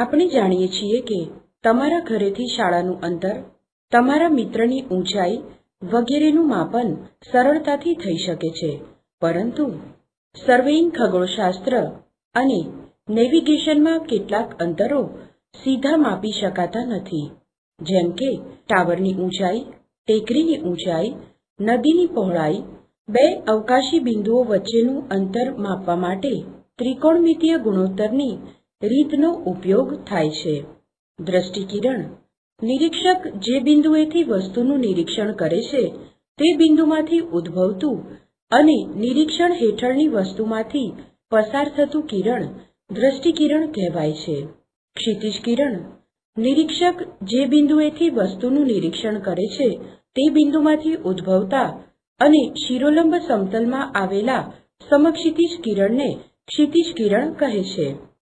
આપણે જાણીએ છીએ કે તમારા ઘરેથી શાળાનું અંતર, તમારા મિત્રની ઊંચાઈ વગેરેનું માપન સરળતાથી થઈ શકે છે. પરંતુ સર્વેઇંગ ખગોળશાસ્ત્ર અને નેવિગેશનમાં કેટલાક અંતરો સીધા માપી શકાતા નથી. જેમ કે, ટાવરની ઊંચાઈ, ટેકરીની ઊંચાઈ, નદીની પહોળાઈ, બે અવકાશી બિંદુઓ વચ્ચેનું અંતર માપવા માટે ત્રિકોણમિતીય ગુણોત્તરની રીતનો ઉપયોગ થાય છે. દ્રષ્ટિકિરણ. નિરીક્ષક જે બિંદુએથી વસ્તુનું નિરીક્ષણ કરે છે, તે બિંદુમાંથી ઉદ્ભવતું અને નિરીક્ષણ હેઠળની વસ્તુમાંથી પસાર થતું કિરણ દ્રષ્ટિકિરણ કહેવાય છે. ક્ષિતિજ કિરણ નિરીક્ષક જે બિંદુએથી વસ્તુનું નિરીક્ષણ કરે છે, તે બિંદુમાંથી ઉદ્ભવતા અને શિરોલંબ સમતલમાં આવેલા સમક્ષિતિજ કિરણને ક્ષિતિજ કિરણ કહે છે.